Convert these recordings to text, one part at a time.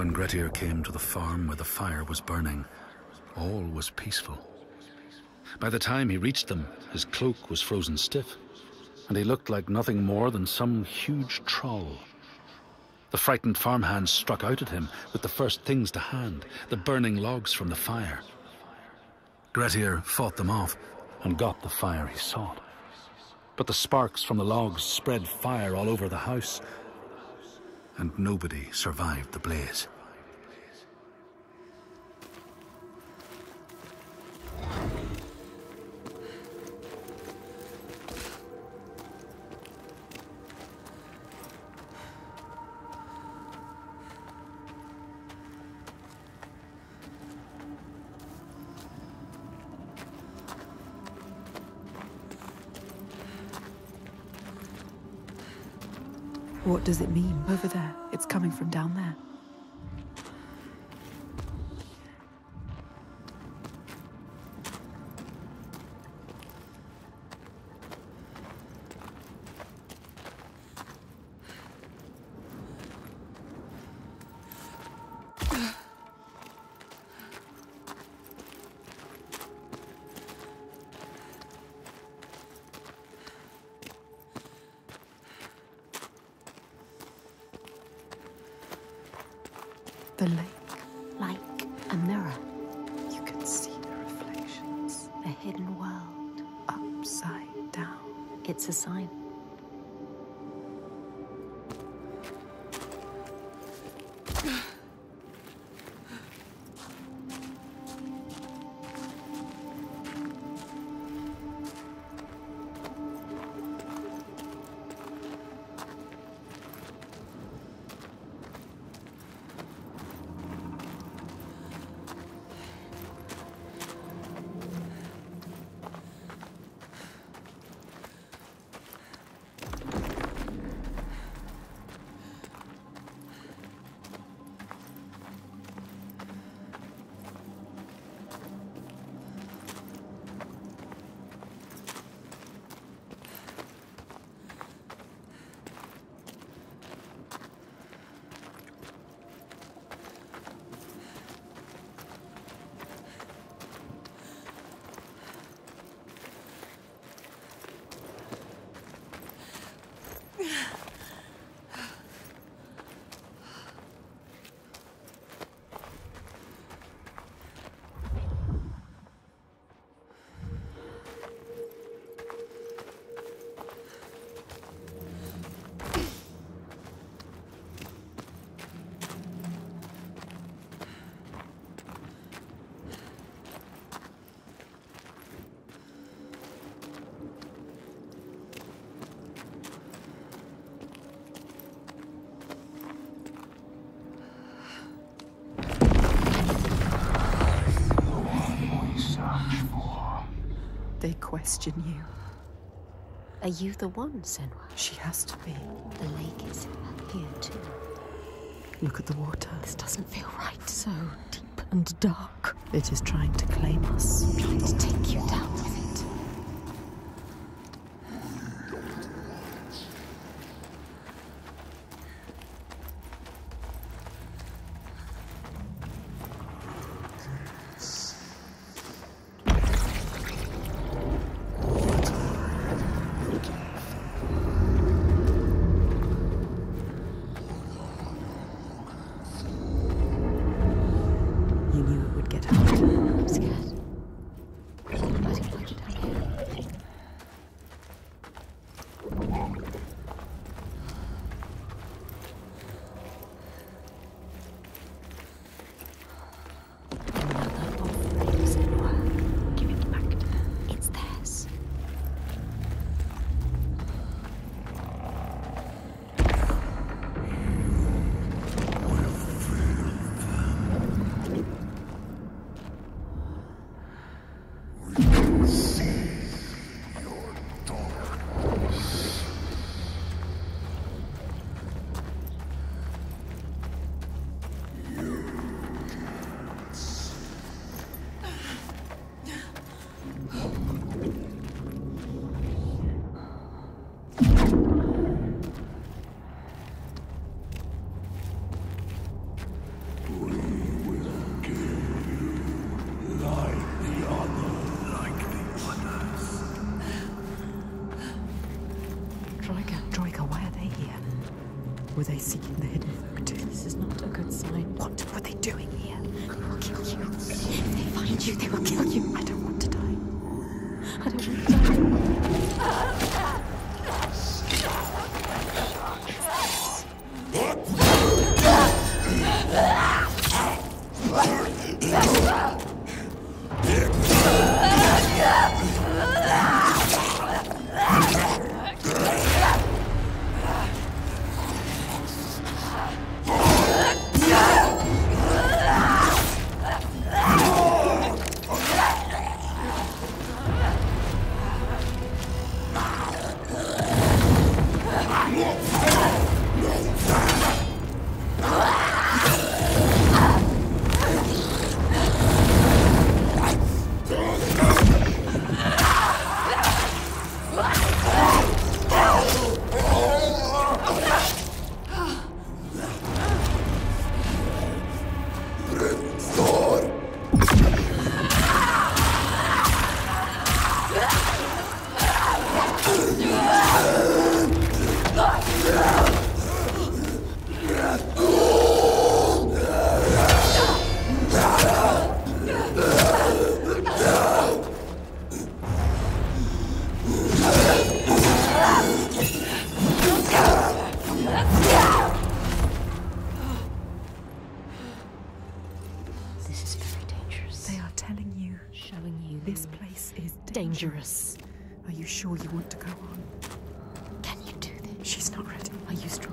When Grettir came to the farm where the fire was burning, all was peaceful. By the time he reached them, his cloak was frozen stiff, and he looked like nothing more than some huge troll. The frightened farmhands struck out at him with the first things to hand, the burning logs from the fire. Grettir fought them off and got the fire he sought. But the sparks from the logs spread fire all over the house, and nobody survived the blaze. What does it mean? Over there. It's coming from down there. The lake. Like a mirror, You can see the reflections a hidden world. upside down. It's a sign. Question you. Are you the one, Senua? She has to be. The lake is here too. Look at the water. This doesn't feel right. So deep and dark. It is trying to claim us. Trying to take you down Striker, why are they here? Were they seeking the hidden folk too? This is not a good sign. What were they doing here? They will kill you. If they find you, they will kill you. I don't want to die. I don't want to die. Telling you showing you this place is dangerous. Are you sure you want to go on? Can you do this? She's not ready. Are you strong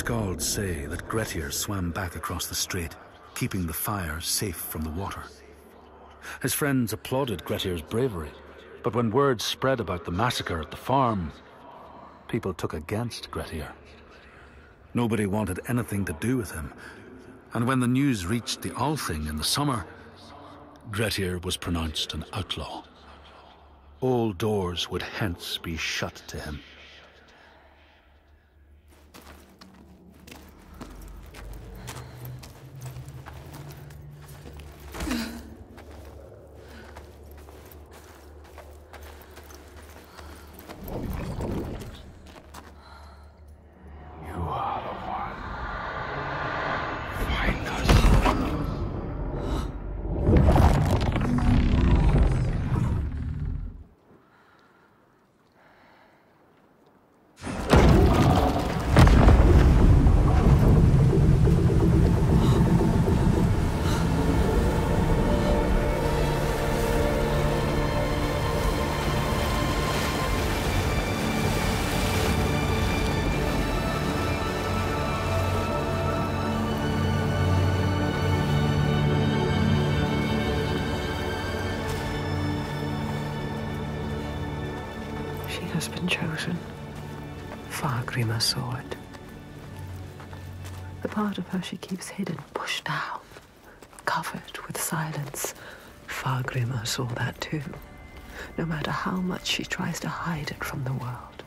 The Skalds say that Grettir swam back across the strait, keeping the fire safe from the water. His friends applauded Grettir's bravery, but when word spread about the massacre at the farm, people took against Grettir. Nobody wanted anything to do with him, and when the news reached the Althing in the summer, Grettir was pronounced an outlaw. All doors would hence be shut to him. Fargrimr saw it. The part of her she keeps hidden, pushed down, covered with silence. Fargrimr saw that too, no matter how much she tries to hide it from the world.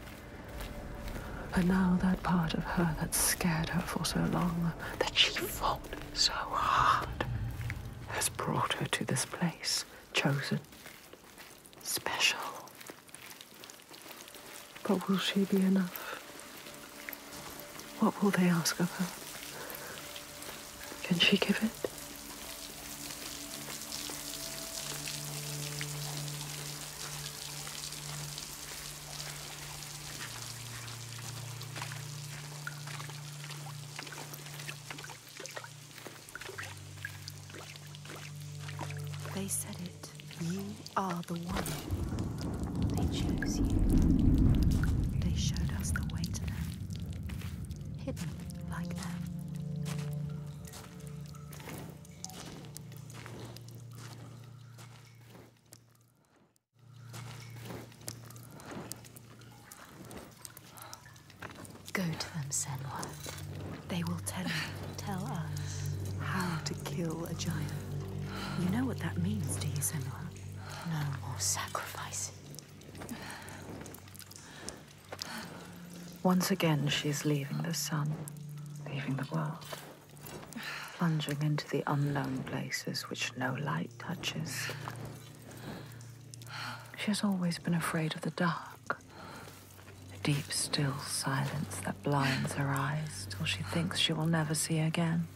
But now that part of her that scared her for so long, that she fought so hard, has brought her to this place, chosen, special. But will she be enough? What will they ask of her? Can she give it? They said it. You are the one. They chose you. To them, Senua. They will tell tell us, how to kill a giant. You know what that means, do you, Senua? No more sacrifice. Once again, she is leaving the sun, leaving the world, plunging into the unknown places which no light touches. She has always been afraid of the dark, deep, still silence that blinds her eyes till she thinks she will never see again.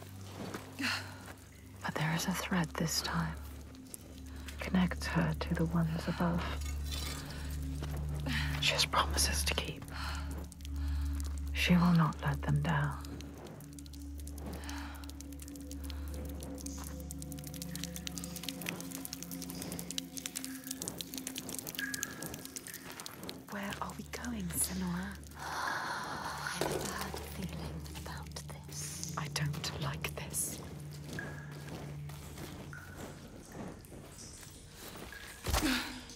But there is a thread this time, connects her to the ones above. She has promises to keep. She will not let them down. 能啊。